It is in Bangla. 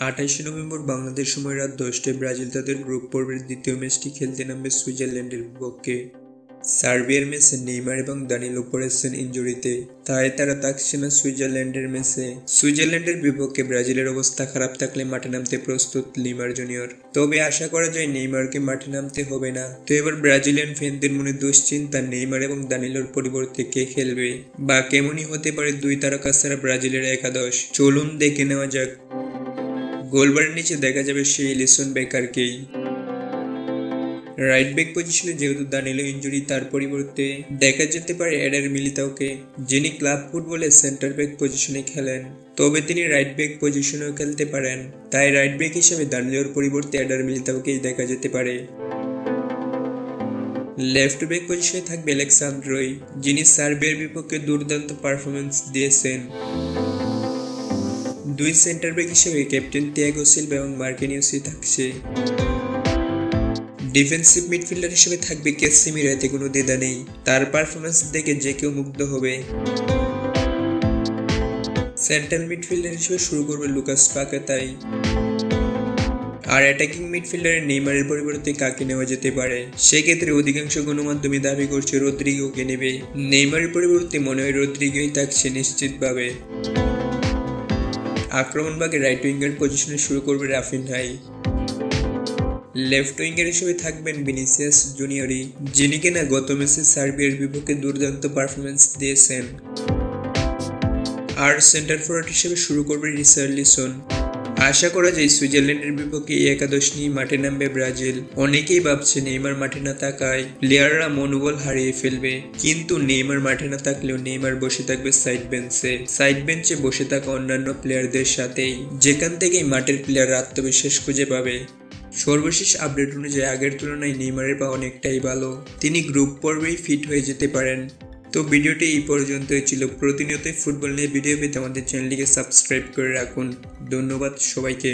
আঠাশে নভেম্বর বাংলাদেশ সময় রাত দশটায় ব্রাজিল তাদের গ্রুপ পর্বের দ্বিতীয় ম্যাচটি খেলতে নামবে সুইজারল্যান্ডের বিপক্ষে। সার্বিয়ার ম্যাচে নেইমার এবং দানিলো পড়েছেন ইঞ্জুরিতে, তাই তারা থাকছে না সুইজারল্যান্ডের ম্যাচে। সুইজারল্যান্ডের বিপক্ষে ব্রাজিলের অবস্থা খারাপ থাকলে মাঠে নামতে প্রস্তুত লিমার জুনিয়র। তবে আশা করা যায় নেইমারকে মাঠে নামতে হবে না। তো এবার ব্রাজিলিয়ান ফ্যানদের মনে দুশ্চিন্তা নেইমার এবং দানিলোর পরিবর্তে কে খেলবে? বা কেমনই হতে পারে দুই তারকা ছাড়া ব্রাজিলের একাদশ? চলুন দেখে নেওয়া যাক। গোলবারের নিচে দেখা যাবে সেই লিসন বেকারকেই। রাইট ব্যাক পজিশনে যেহেতু দানিলো ইঞ্জুরি তার পরিবর্তে দেখা যেতে পারে এডার মিলিতাওকে যিনি ক্লাব ফুটবলে সেন্টার ব্যাক পজিশনে খেলেন। তবে তিনি রাইট ব্যাক পজিশনেও খেলতে পারেন। তাই রাইট ব্যাক হিসেবে দানিলোর পরিবর্তে এডার মিলিতাওকেই দেখা যেতে পারে। লেফট ব্যাক পজিশনে থাকবে অ্যালেক্সান্দ্রই যিনি সার্বিয়ার বিপক্ষে দুর্দান্ত পারফরমেন্স দিয়েছেন। দুই সেন্টার ব্যাক হিসেবে ক্যাপ্টেন তিয়াগো সিলভা এবং মার্কেনিউসি থাকছে। ডিফেন্সিভ মিডফিল্ডার হিসেবে থাকবে কেসিমির এতে কোনো দ্বিধা নেই। তার পারফরমেন্স দেখে যে কেউ মুগ্ধ হবে। সেন্ট্রাল মিডফিল্ডার হিসেবে শুরু করবে লুকাস পাকাতাই আর অ্যাটাকিং মিডফিল্ডারের নেইমারের পরিবর্তে কাকে নেওয়া যেতে পারে? সেক্ষেত্রে অধিকাংশ গণমাধ্যমে দাবি করছে রদ্রিগোকে নেবে। নেইমারের পরিবর্তে মনে হয় রদ্রিগোই থাকছে নিশ্চিতভাবে। আক্রমণভাগে রাইট উইঙ্গার পজিশনে শুরু করবে রাফিন হাই লেফট উইঙ্গার হিসেবে থাকবেন ভিনিসিয়াস জুনিয়রি যিনি কিনা গত ম্যাচে সার্বিয়ার বিপক্ষে দুর্দান্ত পারফরমেন্স দিয়েছেন। আর সেন্টার ফরওয়ার্ড হিসেবে শুরু করবে রিসার্লিসন আশা করা যায় সুইজারল্যান্ডের বিপক্ষে এই একাদশ নিয়ে মাঠে নামবে ব্রাজিল। অনেকেই ভাবছে নেইমার মাঠে না থাকায় প্লেয়াররা মনোবল হারিয়ে ফেলবে। কিন্তু নেইমার মাঠে না থাকলেও নেইমার বসে থাকবে সাইড বেঞ্চে। সাইড বেঞ্চে বসে থাকা অন্যান্য প্লেয়ারদের সাথেই, যেখান থেকেই মাঠের প্লেয়ার আত্মবিশ্বাস খুঁজে পাবে। সর্বশেষ আপডেট অনুযায়ী আগের তুলনায় নেইমারের পা অনেকটাই ভালো। তিনি গ্রুপ পর্বেই ফিট হয়ে যেতে পারেন। তো ভিডিওটি এই পর্যন্তই ছিল। প্রতিনিয়তই ফুটবল নিয়ে ভিডিও পেতে আমাদের চ্যানেলটিকে সাবস্ক্রাইব করে রাখুন। ধন্যবাদ সবাইকে।